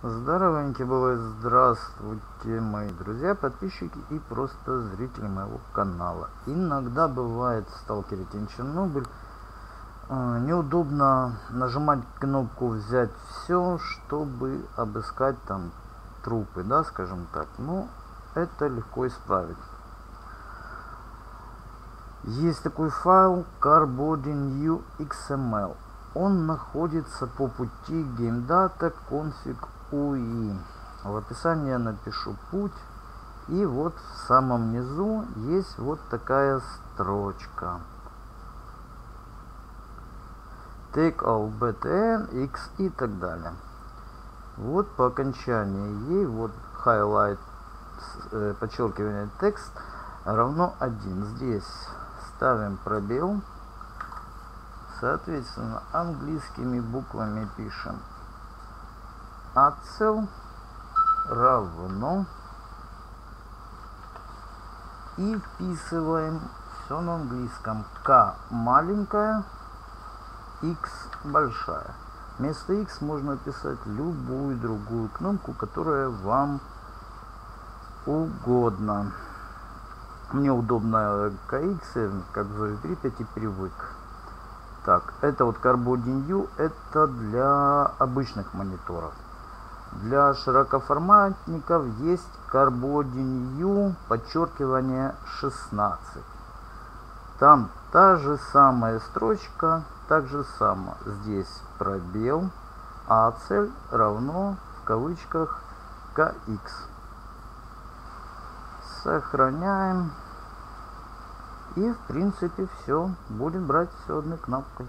Здоровенькие бывают, здравствуйте, мои друзья, подписчики и просто зрители моего канала. Иногда бывает в Сталкере Чернобыль э, неудобно нажимать кнопку взять все, чтобы обыскать там трупы, да, скажем так. Но это легко исправить. Есть такой файл carbody xml. Он находится по пути GameData config UI. В описании я напишу путь. И вот в самом низу есть вот такая строчка. Take all btn, x и так далее. Вот по окончании ей вот highlight, э, подчеркивание текст равно 1. Здесь ставим пробел. Соответственно, английскими буквами пишем Ацел равно и вписываем все на английском. К маленькая, X большая. Вместо X можно писать любую другую кнопку, которая вам угодно. Мне удобно KX, как в и привык. Так, это вот Carbon U, это для обычных мониторов. Для широкоформатников есть U, подчеркивание 16. Там та же самая строчка, так же само. Здесь пробел, а цель равно в кавычках kx. Сохраняем. И в принципе все. Будет брать все одной кнопкой.